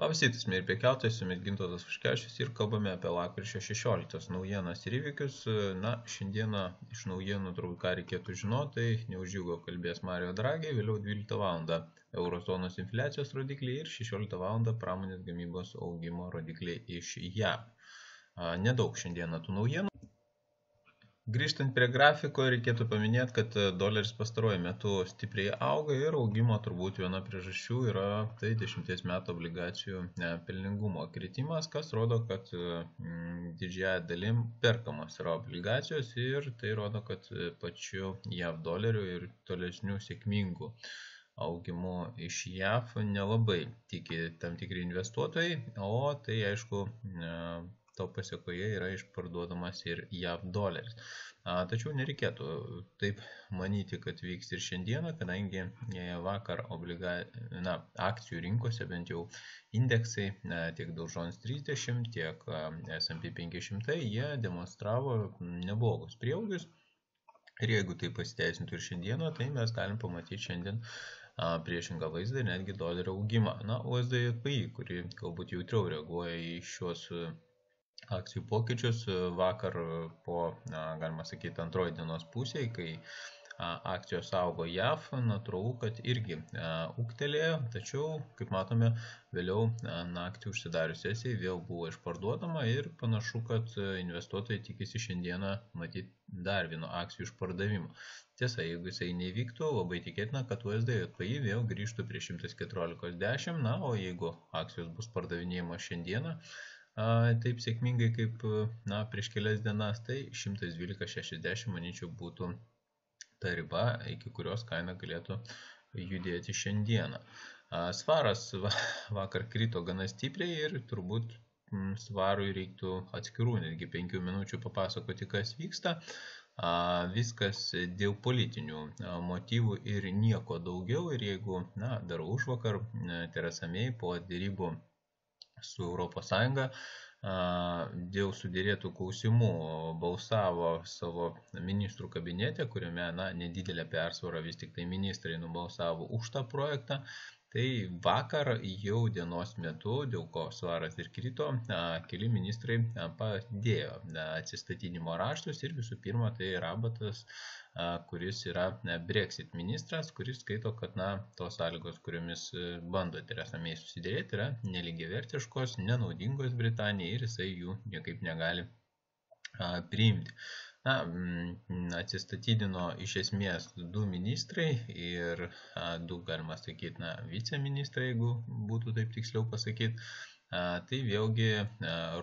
Labas rytas, mėly prekiautojai, su jumis Gintotas Vaškevičius ir kalbame apie lapkričio 16 naujienas ir įvykius. Na, šiandieną iš naujienų turbūt ką reikėtų žinoti, tai neužilgo kalbės Mario Draghi, vėliau 12 val. Eurozonos infliacijos rodikliai ir 16 val. pramonės gamybos augimo rodikliai iš JAV. Nedaug šiandieną tų naujienų. Grįžtant prie grafiko, reikėtų paminėti, kad e, doleris pastaruoju metu stipriai auga ir augimo turbūt viena priežasčių yra tai 10 metų obligacijų e, pelningumo kritimas, kas rodo, kad e, didžiąją dalim perkamos yra obligacijos ir tai rodo, kad pačiu JAV doleriu ir tolesnių sėkmingų augimu iš JAV nelabai tiki tam tikri investuotojai, o tai aišku to pasiekoje yra išparduodamas ir JAV doleris. Tačiau nereikėtų taip manyti, kad vyks ir šiandieną, kadangi e, vakar obliga, na, akcijų rinkose bent jau indeksai tiek Dow Jones 30, tiek S&P 500, jie demonstravo neblogus prieaugius. Ir jeigu tai pasiteisintų ir šiandieną, tai mes galim pamatyti šiandien priešingą vaizdą, netgi dolerio augimą. Na, USD JPI, kuri galbūt jautriau reaguoja į šios akcijų pokyčius vakar po, galima sakyti, antroji dienos pusėje, kai akcijos augo JAV, natūralu, kad irgi ūktelėjo, tačiau, kaip matome, vėliau naktį užsidarius sesijai vėl buvo išparduodama ir panašu, kad investuotojai tikisi šiandieną matyti dar vieno akcijų išpardavimo. Tiesa, jeigu jisai nevyktų, labai tikėtina, kad USD JPI vėl grįžtų prie 114.10, na, o jeigu akcijos bus pardavinėjamos šiandieną, taip sėkmingai kaip na, prieš kelias dienas, tai 112.60, manyčiau, būtų ta riba, iki kurios kaina galėtų judėti šiandieną. Svaras vakar krito gana stipriai ir turbūt svarui reiktų atskirų, netgi penkių minučių papasakoti, kas vyksta. Viskas dėl politinių motyvų ir nieko daugiau. Ir jeigu, na, dar už vakar Teresa May po dėrybų su ES dėl sudėrėtų klausimų balsavo savo ministrų kabinete, kuriame na, nedidelė persvara vis tik tai ministrai nubalsavo už tą projektą. Tai vakar jau dienos metu, dėl ko svaras ir krito, keli ministrai padėjo atsistatydinimo raštus ir visų pirma tai Rabatas kuris yra Brexit ministras, kuris skaito, kad na, tos sąlygos, kuriomis e, bando Teresa May susidėrėti, yra nelygiavertiškos, nenaudingos Britanijai ir jisai jų niekaip negali priimti. Na, atsistatydino iš esmės du ministrai ir du, galima sakyti, na, viceministrai, jeigu būtų taip tiksliau pasakyti. Tai vėlgi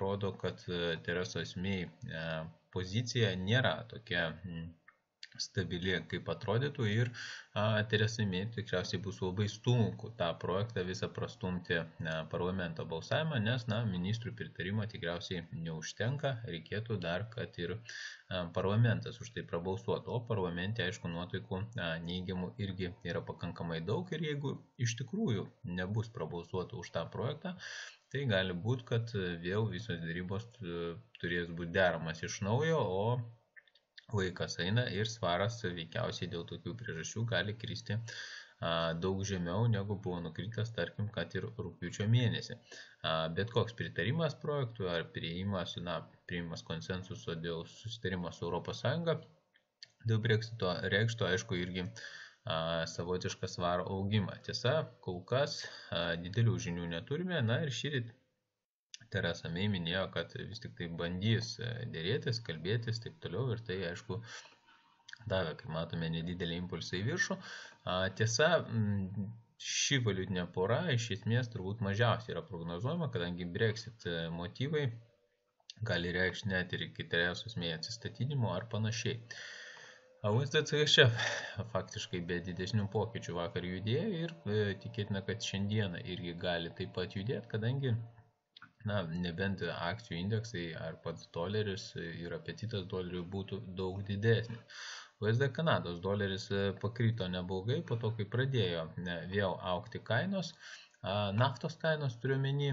rodo, kad Teresos May pozicija nėra tokia stabili, kaip atrodytų ir Teresa May tikriausiai bus labai sunku tą projektą visą prastumti parlamento balsavimą, nes na, ministrų pritarimo tikriausiai neužtenka, reikėtų dar, kad ir parlamentas už tai prabalsuotų, o parlamente, aišku, nuotaikų neigiamų irgi yra pakankamai daug ir jeigu iš tikrųjų nebus prabalsuotų už tą projektą, tai gali būti, kad vėl visos darybos turės būti deramas iš naujo, o laikas eina ir svaras veikiausiai dėl tokių priežasčių gali kristi daug žemiau negu buvo nukritęs, tarkim, kad ir rūpiučio mėnesį. Bet koks pritarimas projektui ar prieimas, na, prieimas konsensuso dėl susitarimo su ES dėl Brexito reikštų, aišku, irgi savotišką svaro augimą. Tiesa, kol kas didelių žinių neturime, na ir šįryt Teresa May minėjo, kad vis tik tai bandys e, dėrėtis, kalbėtis, taip toliau ir tai, aišku, davė, kaip matome, nedidelį impulsą į viršų. Tiesa, ši valiutinė pora iš esmės turbūt mažiausiai yra prognozuojama, kadangi Brexit e, motyvai gali reikšti net ir iki Teresos May atsistatydimo ar panašiai. USDCHF faktiškai be didesnių pokyčių vakar judėjo ir e, tikėtina, kad šiandieną irgi gali taip pat judėti, kadangi na, nebent akcijų indeksai ar pats doleris ir apetitas doleriui būtų daug didesnis. USD Kanados doleris pakrito neblogai po to, kai pradėjo vėl aukti kainos. Naftos kainos turiuomenį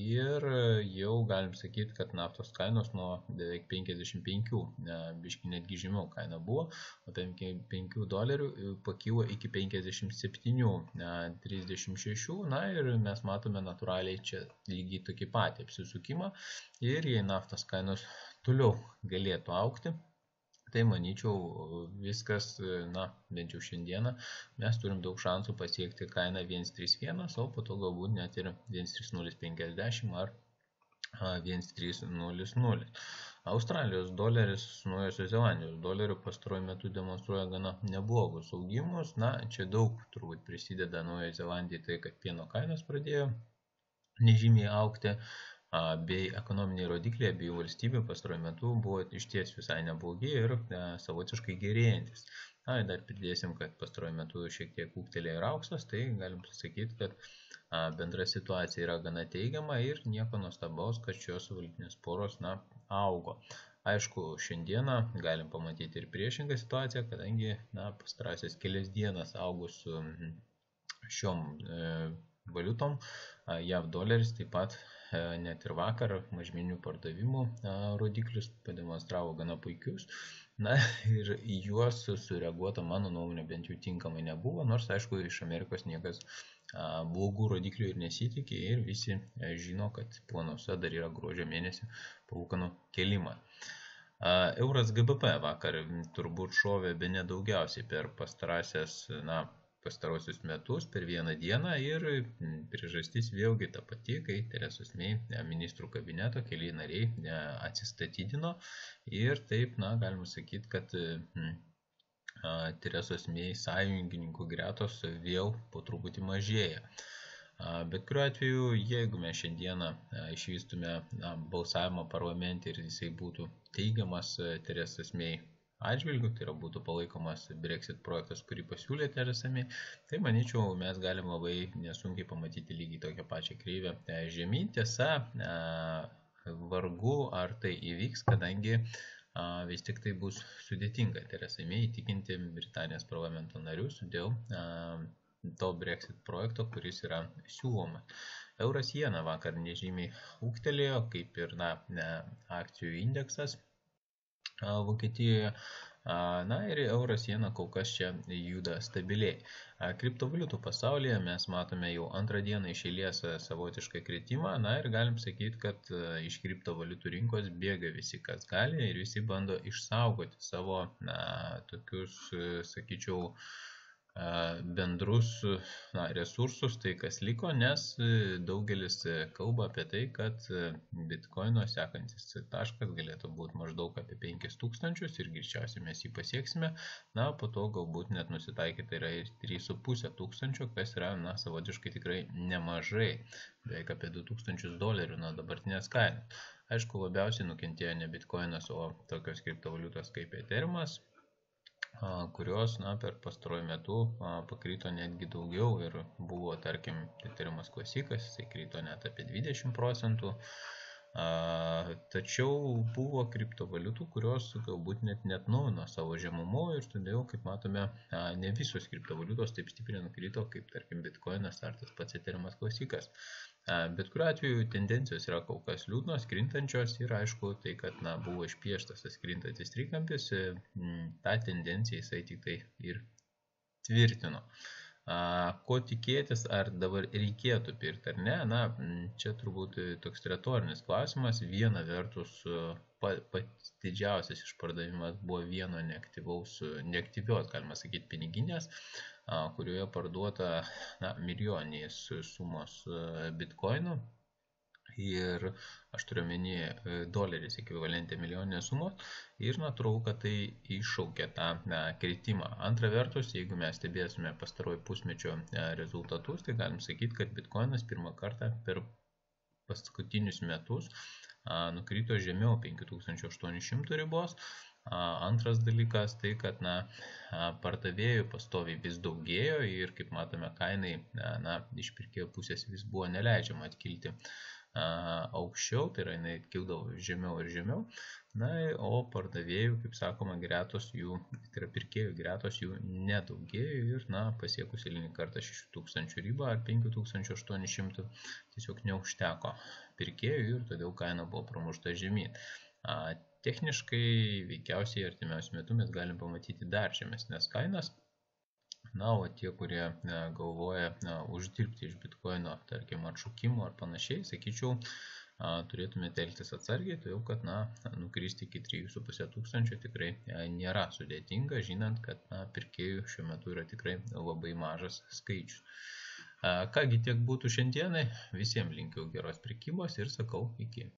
ir jau galim sakyti, kad naftos kainos nuo beveik 55, biški netgi žemiau kaina buvo, o 55 dolerių pakilo iki 57, 36, na ir mes matome natūraliai čia lygiai tokį patį apsisukimą. Ir jei naftos kainos toliau galėtų aukti, tai manyčiau viskas, na, bent jau šiandieną, mes turim daug šansų pasiekti kainą 131, o po to galbūt net ir 13050 ar 1300. Australijos doleris su Naujosios Zelandijos doleriu pastaruoju metu demonstruoja gana neblogus augimus. Na, čia daug turbūt prisideda Naujojo Zelandijai tai, kad pieno kainos pradėjo nežymiai aukti bei ekonominiai rodikliai abiejų valstybių pastaruoju metu buvo išties visai neblogi ir savotiškai gerėjantis. Na, ir dar pridėsim, kad pastaruoju metu šiek tiek kūktelė ir auksas, tai galim pasakyti, kad bendra situacija yra gana teigiama ir nieko nuostabaus, kad šios valiutinės poros na, augo. Aišku, šiandieną galim pamatyti ir priešingą situaciją, kadangi na, pastarąsias kelias dienas augus šiom e, valiutom, JAV doleris taip pat net ir vakar mažmenių pardavimų rodiklius pademonstravo gana puikius. Na ir į juos sureaguota, mano nuomonė, bent jau tinkamai nebuvo, nors aišku, iš Amerikos niekas blogų rodiklių ir nesitikė ir visi žino, kad planuose dar yra gruodžio mėnesį palūkanų kelimą. Euras GBP vakar turbūt šovė be nedaugiausiai per pastarąsias, na, pastarosius metus per vieną dieną ir priežastis vėlgi ta pati, kai Teresos Mei ministrų kabineto keliai nariai atsistatydino ir taip, na, galima sakyti, kad Teresos Mei sąjungininkų gretos vėl po truputį mažėja. Bet kuriuo atveju, jeigu mes šiandieną išvystume balsavimą parlamente ir jisai būtų teigiamas Teresas Mei atžvilgių, tai yra būtų palaikomas Brexit projektas, kurį pasiūlė Theresa May, tai manyčiau, mes galim labai nesunkiai pamatyti lygiai tokią pačią kreivę e, žemyn. Tiesa, e, vargu ar tai įvyks, kadangi vis tik tai bus sudėtinga Theresa May įtikinti Britanijos parlamento narius dėl to Brexit projekto, kuris yra siūlomas. Euras jena vakar nežymiai ūktelėjo, kaip ir na, ne, akcijų indeksas Vokietijoje. Na ir euro siena kol kas čia juda stabiliai. Kriptovaliutų pasaulyje mes matome jau antrą dieną iš eilės savotišką kritimą. Na ir galim sakyti, kad iš kriptovaliutų rinkos bėga visi, kas gali ir visi bando išsaugoti savo na, tokius, sakyčiau, bendrus na, resursus, tai kas liko, nes daugelis kalba apie tai, kad bitkoino sekantis taškas galėtų būti maždaug apie 5000 ir greičiausiai mes jį pasieksime, na, po to galbūt net nusitaikyti yra ir 3,5 tūkstančio, kas yra, na, savotiškai tikrai nemažai, beveik apie 2000 dolerių nuo dabartinės kainos. Aišku, labiausiai nukentėjo ne bitkoinas, o tokios kriptovaliutos kaip Ethereum, kurios na, per pastaruoju metu pakrito netgi daugiau ir buvo, tarkim, Ethereum klasikas, jisai krito net apie 20 procentų. Tačiau buvo kriptovaliutų, kurios galbūt net net nuino savo žemumų ir todėl, kaip matome, ne visos kriptovaliutos taip stipriai nukrito, kaip tarkim Bitcoinas ar tas pats Ethereum klasikas. Bet kuriuo atveju tendencijos yra kol kas liūdnos, krintančios ir aišku, tai kad na, buvo išpieštas tas krintantis trikampis, tą tendenciją jisai tik tai ir tvirtino. Ko tikėtis, ar dabar reikėtų pirkti ar ne, na, čia turbūt toks retorinis klausimas. Viena vertus, pats didžiausias išpardavimas buvo vieno neaktyvaus, neaktyvios, galima sakyti, piniginės, kurioje parduota na, milijonės sumos bitkoinų. Ir aš turiu menį doleris ekvivalentė milijoninės sumos ir natūralu, kad tai iššaukia tą na, kritimą. Antra vertus, jeigu mes stebėsime pastarojo pusmečio rezultatus, tai galim sakyti, kad bitkoinas pirmą kartą per paskutinius metus a, nukrito žemiau 5800 ribos, Antras dalykas tai, kad na, pardavėjų pastoviai vis daugėjo ir kaip matome kainai na, iš pirkėjo pusės vis buvo neleidžiama atkilti aukščiau, tai yra jinai kildavo žemiau ir žemiau. Na, o pardavėjų, kaip sakoma, gretos jų, tai yra pirkėjų gretos jų nedaugėjo ir, na, pasiekus eilinį kartą 6000 ribą ar 5800 tiesiog neužteko pirkėjų ir todėl kaina buvo pramušta žemyn. Techniškai veikiausiai artimiausiu metu mes galim pamatyti dar žemesnės kainas, Na, o tie, kurie galvoja na, uždirbti iš bitkoino, tarkim, atšaukimo ar panašiai, sakyčiau, turėtumėte elgtis atsargiai, todėl kad na, nukristi iki 3,5 tūkstančio tikrai nėra sudėtinga, žinant, kad na, pirkėjų šiuo metu yra tikrai labai mažas skaičius. Kągi tiek būtų šiandienai, visiems linkiu geros prekybos ir sakau iki.